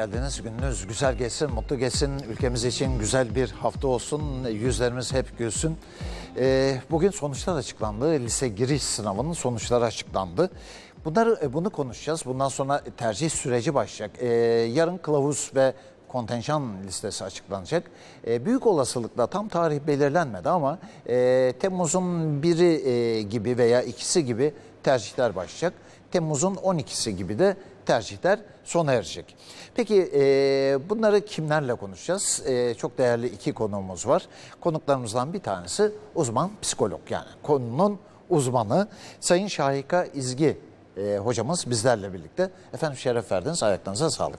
geldiniz. Gününüz güzel geçsin, mutlu geçsin. Ülkemiz için güzel bir hafta olsun. Yüzlerimiz hep gülsün. Ee, bugün sonuçlar açıklandı. Lise giriş sınavının sonuçları açıklandı. Bunları e, bunu konuşacağız. Bundan sonra tercih süreci başlayacak. Ee, yarın kılavuz ve kontenjan listesi açıklanacak. Ee, büyük olasılıkla tam tarih belirlenmedi ama e, Temmuz'un biri e, gibi veya ikisi gibi tercihler başlayacak. Temmuz'un 12'si gibi de tercihler sona erecek. Peki e, bunları kimlerle konuşacağız? E, çok değerli iki konuğumuz var. Konuklarımızdan bir tanesi uzman psikolog yani konunun uzmanı Sayın Şahika İzgi e, hocamız bizlerle birlikte. Efendim şeref verdiniz ayaklarınıza sağlık.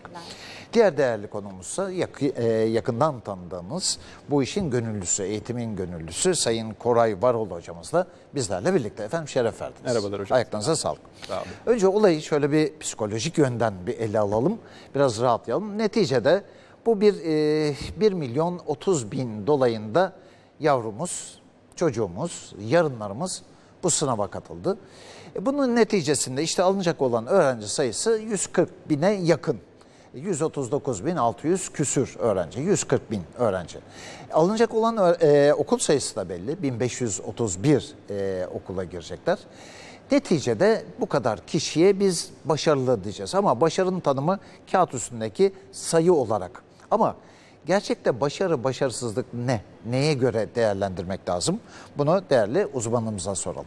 Diğer değerli konuğumuzsa yakı, e, yakından tanıdığımız bu işin gönüllüsü, eğitimin gönüllüsü Sayın Koray Varol hocamız da bizlerle birlikte. Efendim şeref verdiniz. Merhabalar hocam. Ayaklarınıza sağlık. Sağ olun. Önce olayı şöyle bir psikolojik yönden bir ele alalım. Biraz rahatlayalım. Neticede bu bir e, 1 milyon 30 bin dolayında yavrumuz, çocuğumuz, yarınlarımız bu sınava katıldı. E, bunun neticesinde işte alınacak olan öğrenci sayısı 140 bine yakın. 139.600 küsür öğrenci, 140 bin öğrenci. Alınacak olan e, okul sayısı da belli, 1531 e, okula girecekler. Neticede bu kadar kişiye biz başarılı diyeceğiz ama başarının tanımı kağıt üstündeki sayı olarak. Ama gerçekte başarı, başarısızlık ne? Neye göre değerlendirmek lazım? Bunu değerli uzmanımıza soralım.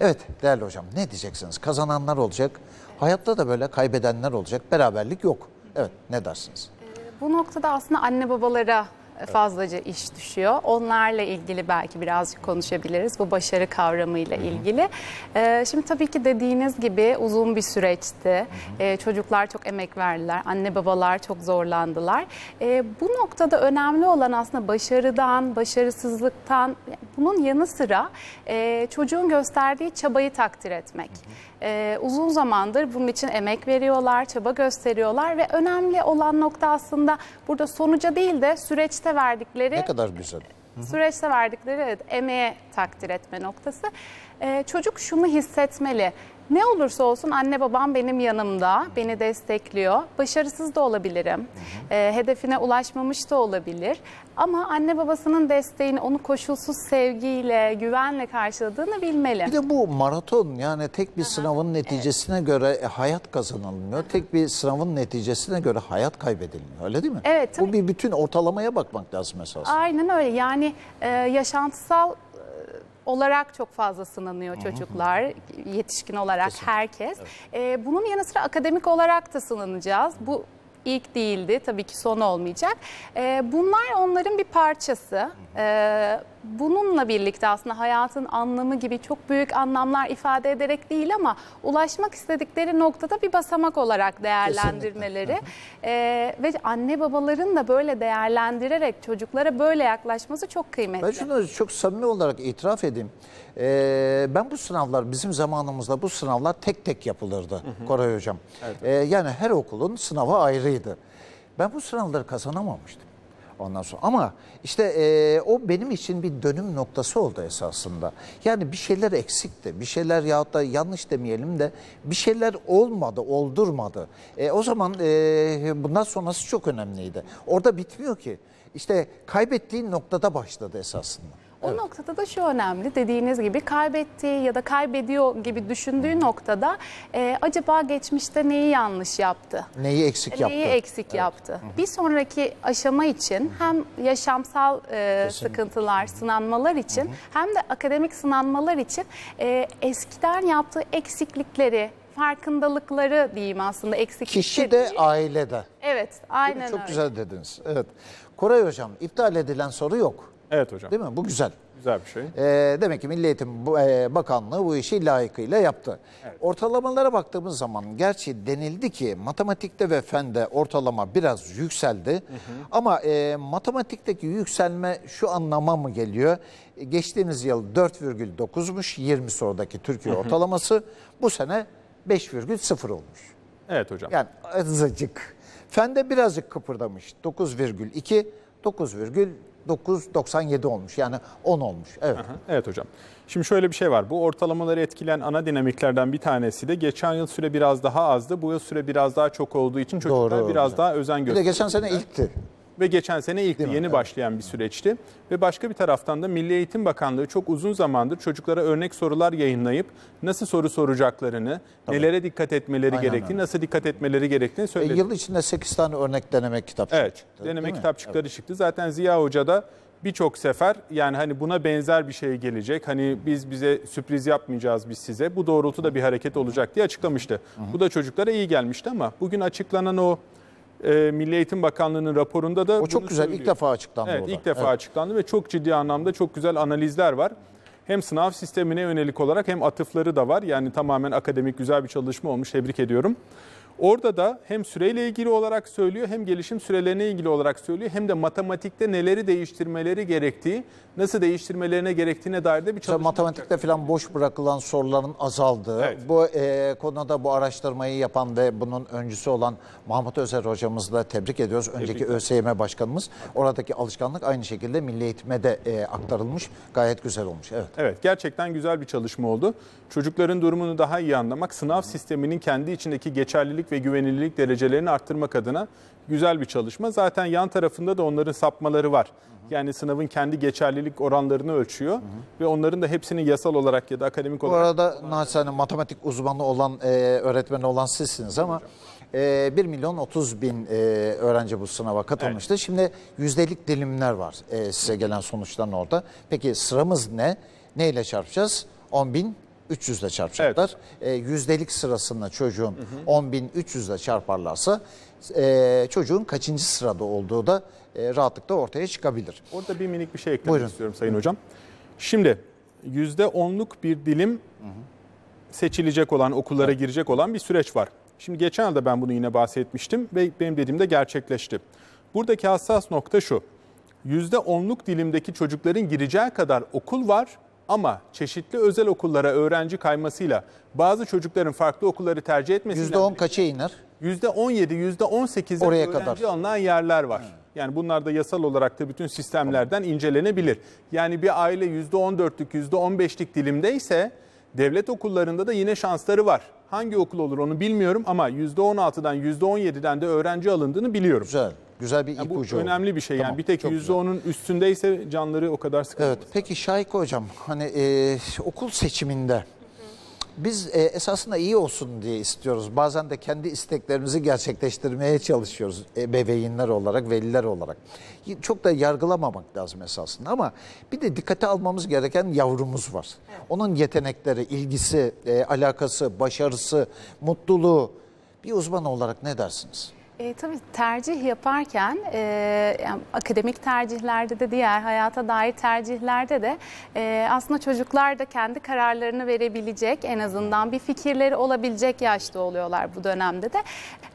Evet değerli hocam ne diyeceksiniz? Kazananlar olacak, hayatta da böyle kaybedenler olacak, beraberlik yok. Evet ne dersiniz? Bu noktada aslında anne babalara fazlaca iş düşüyor. Onlarla ilgili belki birazcık konuşabiliriz bu başarı kavramıyla ilgili. Ee, şimdi tabii ki dediğiniz gibi uzun bir süreçti. Ee, çocuklar çok emek verdiler. Anne babalar çok zorlandılar. Ee, bu noktada önemli olan aslında başarıdan, başarısızlıktan bunun yanı sıra e, çocuğun gösterdiği çabayı takdir etmek. Ee, uzun zamandır bunun için emek veriyorlar, çaba gösteriyorlar ve önemli olan nokta aslında burada sonuca değil de süreçte verdikleri Ne kadar güzel. süreçte verdikleri evet, emeğe takdir etme noktası. Ee, çocuk şunu hissetmeli. Ne olursa olsun anne babam benim yanımda, beni destekliyor. Başarısız da olabilirim, Ee, hedefine ulaşmamış da olabilir. Ama anne babasının desteğini, onu koşulsuz sevgiyle, güvenle karşıladığını bilmeli. Bir de bu maraton yani tek bir sınavın neticesine göre e, hayat kazanılmıyor. Tek bir sınavın neticesine göre hayat kaybedilmiyor öyle değil mi? Evet, Bu bir bütün ortalamaya bakmak lazım esas. Aynen öyle. Yani e, yaşantısal e, olarak çok fazla sınanıyor çocuklar, yetişkin olarak herkes. E, bunun yanı sıra akademik olarak da sınanacağız. Bu ilk değildi, tabii ki son olmayacak. E, bunlar onların bir parçası. E, bununla birlikte aslında hayatın anlamı gibi çok büyük anlamlar ifade ederek değil ama ulaşmak istedikleri noktada bir basamak olarak değerlendirmeleri e, ve anne babaların da böyle değerlendirerek çocuklara böyle yaklaşması çok kıymetli. Ben şunu çok samimi olarak itiraf edeyim. Ee, ben bu sınavlar bizim zamanımızda bu sınavlar tek tek yapılırdı Koray Hocam. Ee, yani her okulun sınavı ayrıydı. Ben bu sınavları kazanamamıştım. Ondan sonra ama işte e, o benim için bir dönüm noktası oldu esasında. Yani bir şeyler eksikti. Bir şeyler yahut da yanlış demeyelim de bir şeyler olmadı, oldurmadı. E, o zaman e, bundan sonrası çok önemliydi. Orada bitmiyor ki. İşte kaybettiğin noktada başladı esasında. O noktada da şu önemli dediğiniz gibi kaybettiği ya da kaybediyor gibi düşündüğü noktada e, acaba geçmişte neyi yanlış yaptı? Neyi eksik yaptı? Neyi eksik yaptı? Bir sonraki aşama için hem yaşamsal e, Kesinlikle. sıkıntılar, sınanmalar için hem de akademik sınanmalar için e, eskiden yaptığı eksiklikleri, farkındalıkları diyeyim aslında eksiklikleri. Kişi de ailede. Evet, aynen Çok öyle. güzel dediniz. Evet. Koray Hocam iptal edilen soru yok. Evet hocam. Değil mi? Bu güzel. Güzel bir şey. Ee, demek ki Milli Eğitim e, Bakanlığı bu işi layıkıyla yaptı. Ortalamalara baktığımız zaman gerçi denildi ki matematikte ve fende ortalama biraz yükseldi. Ama e, matematikteki yükselme şu anlama mı geliyor? E, Geçtiğimiz yıl 4,9'muş 20 sorudaki Türkiye ortalaması. Bu sene 5,0 olmuş. Evet hocam. Yani azıcık. Fende birazcık kıpırdamış. 9,2. 9,997 olmuş. Yani 10 olmuş. Evet. Aha, Evet hocam. Şimdi şöyle bir şey var. Bu ortalamaları etkileyen ana dinamiklerden bir tanesi de geçen yıl süre biraz daha azdı. Bu yıl süre biraz daha çok olduğu için çocuklar Doğru biraz hocam. daha özen Bir de gösteriyor. geçen sene ilkti. Ve geçen sene ilk yeni Evet. başlayan bir süreçti. Ve başka bir taraftan da Milli Eğitim Bakanlığı çok uzun zamandır çocuklara örnek sorular yayınlayıp nasıl soru soracaklarını, nelere dikkat etmeleri Aynen gerektiğini, öyle. nasıl dikkat etmeleri gerektiğini E, söyledi. yıl içinde 8 tane örnek deneme kitap Evet, çıktı, deneme kitapçıkları çıktı. Zaten Ziya Hoca da birçok sefer yani hani buna benzer bir şey gelecek. Hani biz bize sürpriz yapmayacağız biz size. Bu doğrultuda bir hareket olacak diye açıklamıştı. Bu da çocuklara iyi gelmişti ama bugün açıklanan o e, Milli Eğitim Bakanlığı'nın raporunda da O çok bunu güzel. söylüyor. ilk defa açıklandı Evet o da. ilk defa Evet. açıklandı ve çok ciddi anlamda çok güzel analizler var. Hem sınav sistemine yönelik olarak hem atıfları da var. Yani tamamen akademik güzel bir çalışma olmuş. Tebrik ediyorum. Orada da hem süreyle ilgili olarak söylüyor hem gelişim sürelerine ilgili olarak söylüyor hem de matematikte neleri değiştirmeleri gerektiği, nasıl değiştirmelerine gerektiğine dair de bir çalışma matematikte falan boş bırakılan soruların azaldığı, Evet. bu e, konuda bu araştırmayı yapan ve bunun öncüsü olan Mahmut Özer hocamızı da tebrik ediyoruz. Önceki ÖSYM başkanımız. Oradaki alışkanlık aynı şekilde milli eğitime de e, aktarılmış. Gayet güzel olmuş. Evet. Evet gerçekten güzel bir çalışma oldu. Çocukların durumunu daha iyi anlamak, sınav sisteminin kendi içindeki geçerlilik ve güvenilirlik derecelerini arttırmak adına güzel bir çalışma. Zaten yan tarafında da onların sapmaları var. Yani sınavın kendi geçerlilik oranlarını ölçüyor ve onların da hepsinin yasal olarak ya da akademik Bu olarak arada naçizane matematik uzmanı olan, e, öğretmeni olan sizsiniz ama e, 1 milyon 30 bin e, öğrenci bu sınava katılmıştı. Şimdi yüzdelik dilimler var e, size gelen sonuçların orada. Peki sıramız ne? Neyle çarpacağız? 10 bin 300 ile çarpacaklar. E, yüzdelik sırasında çocuğun 10 bin 300 ile çarparlarsa e, çocuğun kaçıncı sırada olduğu da e, rahatlıkla ortaya çıkabilir. Orada bir minik bir şey eklemek Buyurun. istiyorum Sayın Hocam. Şimdi %10'luk bir dilim seçilecek olan, okullara girecek olan bir süreç var. Şimdi geçen yılda ben bunu yine bahsetmiştim ve benim dediğimde gerçekleşti. Buradaki hassas nokta şu. %10'luk dilimdeki çocukların gireceği kadar okul var ama çeşitli özel okullara öğrenci kaymasıyla bazı çocukların farklı okulları tercih etmesiyle %10 kaça iner? %17, %18'e Oraya öğrenci kadar. alınan yerler var. Yani bunlar da yasal olarak da bütün sistemlerden incelenebilir. Yani bir aile %14'lük, %15'lik dilimdeyse devlet okullarında da yine şansları var. Hangi okul olur onu bilmiyorum ama %16'dan %17'den de öğrenci alındığını biliyorum. Güzel. Güzel bir Yani bu ipucu oldu. önemli bir şey. Tamam, Yani bir tek çok güzel. %10'un üstündeyse canları o kadar sıkılmaz. Evet. Peki Şahik Hocam hani e, okul seçiminde biz e, esasında iyi olsun diye istiyoruz. Bazen de kendi isteklerimizi gerçekleştirmeye çalışıyoruz ebeveynler olarak, veliler olarak. Çok da yargılamamak lazım esasında ama bir de dikkate almamız gereken yavrumuz var. Onun yetenekleri, ilgisi, e, alakası, başarısı, mutluluğu bir uzman olarak ne dersiniz? E, tabii tercih yaparken e, yani akademik tercihlerde de diğer hayata dair tercihlerde de e, aslında çocuklar da kendi kararlarını verebilecek en azından bir fikirleri olabilecek yaşta oluyorlar bu dönemde de.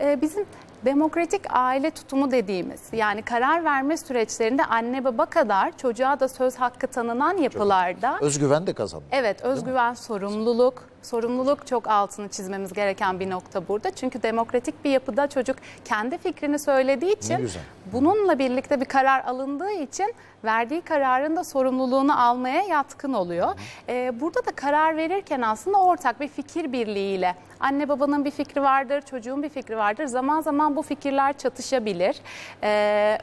E, bizim demokratik aile tutumu dediğimiz yani karar verme süreçlerinde anne baba kadar çocuğa da söz hakkı tanınan yapılarda Özgüven de kazandı. Evet, özgüven, sorumluluk. Sorumluluk çok altını çizmemiz gereken bir nokta burada. Çünkü demokratik bir yapıda çocuk kendi fikrini söylediği için bununla birlikte bir karar alındığı için verdiği kararın da sorumluluğunu almaya yatkın oluyor. Ee, burada da karar verirken aslında ortak bir fikir birliğiyle anne babanın bir fikri vardır, çocuğun bir fikri vardır. Zaman zaman bu fikirler çatışabilir. Ee,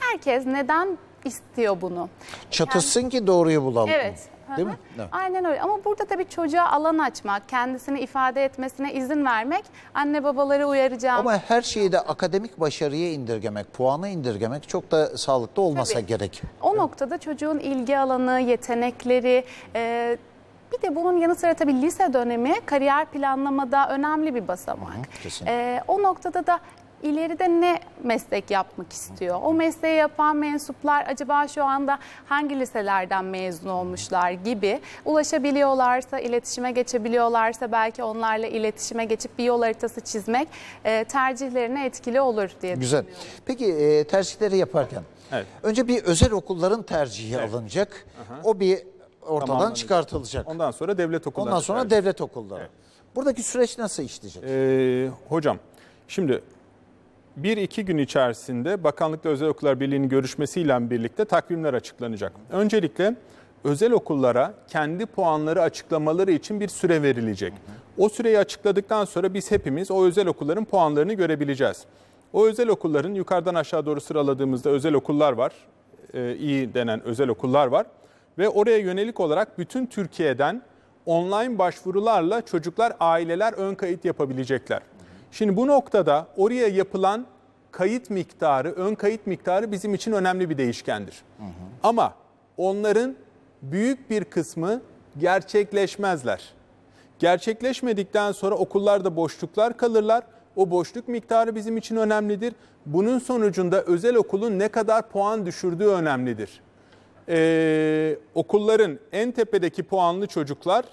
herkes neden istiyor bunu? Çatışsın ki doğruyu bulalım. Evet. Değil Hı mi? hı. Evet. Aynen öyle ama burada tabii çocuğa alan açmak, kendisini ifade etmesine izin vermek, anne babaları uyaracağım. Ama her şeyi de akademik başarıya indirgemek, puana indirgemek çok da sağlıklı olmasa Tabii. gerek. O noktada çocuğun ilgi alanı, yetenekleri, e, bir de bunun yanı sıra tabii lise dönemi kariyer planlamada önemli bir basamak. kesinlikle. E, o noktada da ileride ne meslek yapmak istiyor? O mesleği yapan mensuplar acaba şu anda hangi liselerden mezun olmuşlar gibi ulaşabiliyorlarsa, iletişime geçebiliyorlarsa belki onlarla iletişime geçip bir yol haritası çizmek e, tercihlerine etkili olur diye Güzel. Peki e, tercihleri yaparken Evet. önce bir özel okulların tercihi alınacak. O bir ortadan çıkartılacak. Ondan sonra devlet okulları. Ondan sonra tercih. devlet okulları. Buradaki süreç nasıl işleyecek? Ee, hocam şimdi bir iki gün içerisinde Bakanlıkla Özel Okullar Birliği'nin görüşmesiyle birlikte takvimler açıklanacak. Öncelikle özel okullara kendi puanları açıklamaları için bir süre verilecek. O süreyi açıkladıktan sonra biz hepimiz o özel okulların puanlarını görebileceğiz. O özel okulların yukarıdan aşağı doğru sıraladığımızda özel okullar var. İyi denen özel okullar var. Ve oraya yönelik olarak bütün Türkiye'den online başvurularla çocuklar, aileler ön kayıt yapabilecekler. Şimdi bu noktada oraya yapılan kayıt miktarı, ön kayıt miktarı bizim için önemli bir değişkendir. Ama onların büyük bir kısmı gerçekleşmezler. Gerçekleşmedikten sonra okullarda boşluklar kalırlar. O boşluk miktarı bizim için önemlidir. Bunun sonucunda özel okulun ne kadar puan düşürdüğü önemlidir. Ee, okulların en tepedeki puanlı çocuklar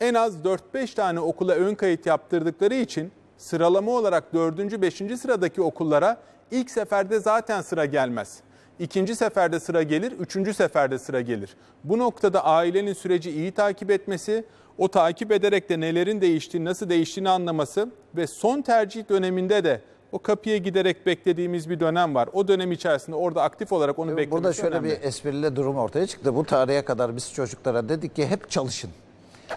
en az 4-5 tane okula ön kayıt yaptırdıkları için sıralama olarak 4. 5. sıradaki okullara ilk seferde zaten sıra gelmez. İkinci seferde sıra gelir, üçüncü seferde sıra gelir. Bu noktada ailenin süreci iyi takip etmesi, o takip ederek de nelerin değiştiğini, nasıl değiştiğini anlaması ve son tercih döneminde de o kapıya giderek beklediğimiz bir dönem var. O dönem içerisinde orada aktif olarak onu beklemesi Burada şöyle önemli. bir esprili durum ortaya çıktı. Bu tarihe kadar biz çocuklara dedik ki hep çalışın.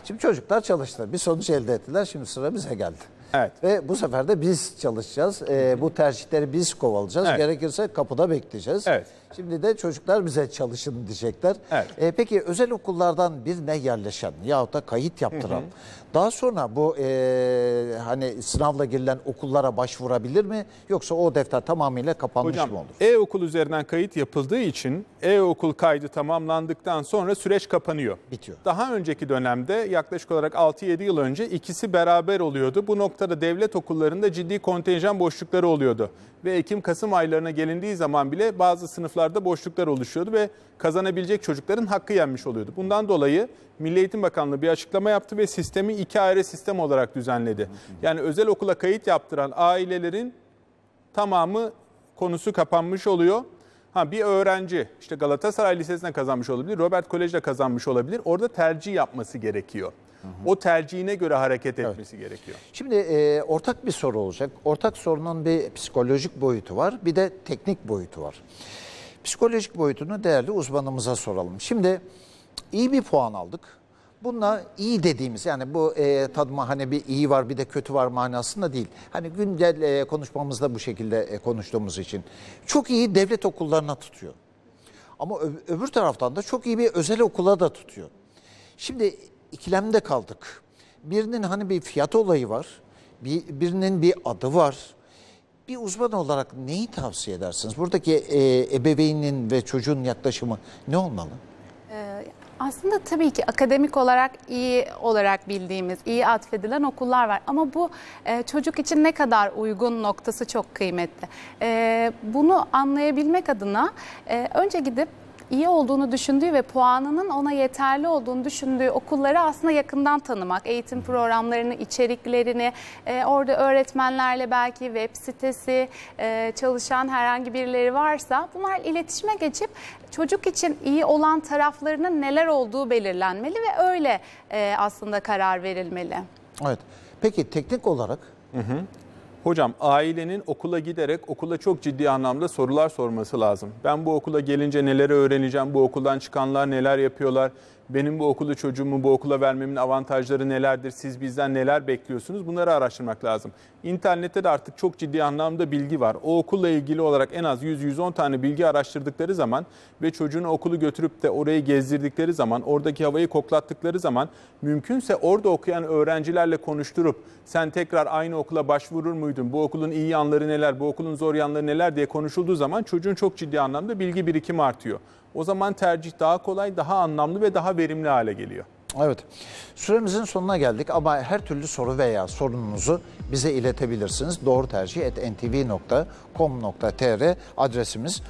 Şimdi çocuklar çalıştılar. Bir sonuç elde ettiler. Şimdi sıra bize geldi. Evet. Ve bu sefer de biz çalışacağız. Ee, bu tercihleri biz kovalayacağız. Evet. Gerekirse kapıda bekleyeceğiz. Evet. Şimdi de çocuklar bize çalışın diyecekler. Evet. Ee, peki özel okullardan birine yerleşen yahut da kayıt yaptıran daha sonra bu e, hani sınavla girilen okullara başvurabilir mi? Yoksa o defter tamamıyla kapanmış Hocam mı olur? e-okul üzerinden kayıt yapıldığı için e-okul kaydı tamamlandıktan sonra süreç kapanıyor. Bitiyor. Daha önceki dönemde yaklaşık olarak 6-7 yıl önce ikisi beraber oluyordu. Bu noktada devlet okullarında ciddi kontenjan boşlukları oluyordu. Ve Ekim-Kasım aylarına gelindiği zaman bile bazı sınıflarda boşluklar oluşuyordu ve kazanabilecek çocukların hakkı yenmiş oluyordu. Bundan dolayı Milli Eğitim Bakanlığı bir açıklama yaptı ve sistemi iki ayrı sistem olarak düzenledi. Yani özel okula kayıt yaptıran ailelerin tamamı konusu kapanmış oluyor. Ha bir öğrenci işte Galatasaray Lisesi'ne kazanmış olabilir, Robert Kolej'de kazanmış olabilir. Orada tercih yapması gerekiyor. O tercihine göre hareket etmesi gerekiyor. Şimdi e, ortak bir soru olacak. Ortak sorunun bir psikolojik boyutu var, bir de teknik boyutu var. Psikolojik boyutunu değerli uzmanımıza soralım. Şimdi iyi bir puan aldık. Bununla iyi dediğimiz yani bu e, tadıma hani bir iyi var bir de kötü var manasında değil. Hani güncel e, konuşmamızda bu şekilde e, konuştuğumuz için. Çok iyi devlet okullarına tutuyor. Ama ö- öbür taraftan da çok iyi bir özel okula da tutuyor. Şimdi ikilemde kaldık. Birinin hani bir fiyat olayı var. Bir, birinin bir adı var. Bir uzman olarak neyi tavsiye edersiniz? Buradaki e, ebeveynin ve çocuğun yaklaşımı ne olmalı? Aslında tabii ki akademik olarak iyi olarak bildiğimiz, iyi atfedilen okullar var. Ama bu e, çocuk için ne kadar uygun noktası çok kıymetli. E, bunu anlayabilmek adına e, önce gidip iyi olduğunu düşündüğü ve puanının ona yeterli olduğunu düşündüğü okulları aslında yakından tanımak, eğitim programlarını, içeriklerini, e, orada öğretmenlerle belki web sitesi, e, çalışan herhangi birileri varsa bunlar iletişime geçip çocuk için iyi olan taraflarının neler olduğu belirlenmeli ve öyle e, aslında karar verilmeli. Evet. Peki teknik olarak Hocam ailenin okula giderek okula çok ciddi anlamda sorular sorması lazım. Ben bu okula gelince neleri öğreneceğim, bu okuldan çıkanlar neler yapıyorlar, benim bu okulu çocuğumu bu okula vermemin avantajları nelerdir, siz bizden neler bekliyorsunuz bunları araştırmak lazım. İnternette de artık çok ciddi anlamda bilgi var. O okulla ilgili olarak en az 100-110 tane bilgi araştırdıkları zaman ve çocuğunu okulu götürüp de orayı gezdirdikleri zaman, oradaki havayı koklattıkları zaman mümkünse orada okuyan öğrencilerle konuşturup sen tekrar aynı okula başvurur muydun, bu okulun iyi yanları neler, bu okulun zor yanları neler diye konuşulduğu zaman çocuğun çok ciddi anlamda bilgi birikimi artıyor. O zaman tercih daha kolay, daha anlamlı ve daha verimli hale geliyor. Evet. Süremizin sonuna geldik ama her türlü soru veya sorununuzu bize iletebilirsiniz. Doğru tercih ntv.com.tr adresimiz.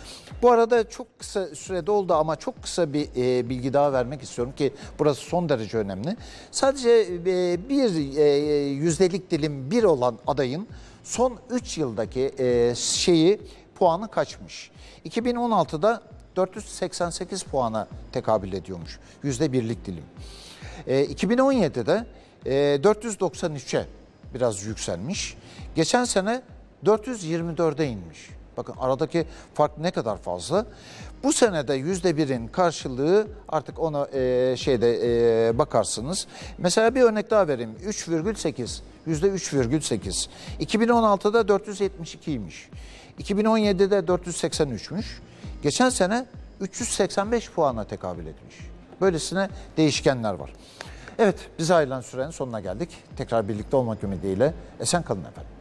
Bu arada çok kısa sürede oldu ama çok kısa bir e, bilgi daha vermek istiyorum ki burası son derece önemli. Sadece e, bir e, yüzdelik dilim bir olan adayın son 3 yıldaki e, şeyi puanı kaçmış. 2016'da 488 puana tekabül ediyormuş. Yüzde birlik dilim. E, 2017'de e, 493'e biraz yükselmiş. Geçen sene 424'e inmiş. Bakın aradaki fark ne kadar fazla. Bu senede yüzde birin karşılığı artık ona e, şeyde e, bakarsınız. Mesela bir örnek daha vereyim. 3,8 yüzde 3,8. 2016'da 472'ymiş. 2017'de 483'müş. Geçen sene 385 puana tekabül etmiş. Böylesine değişkenler var. Evet, bize ayrılan sürenin sonuna geldik. Tekrar birlikte olmak ümidiyle esen kalın efendim.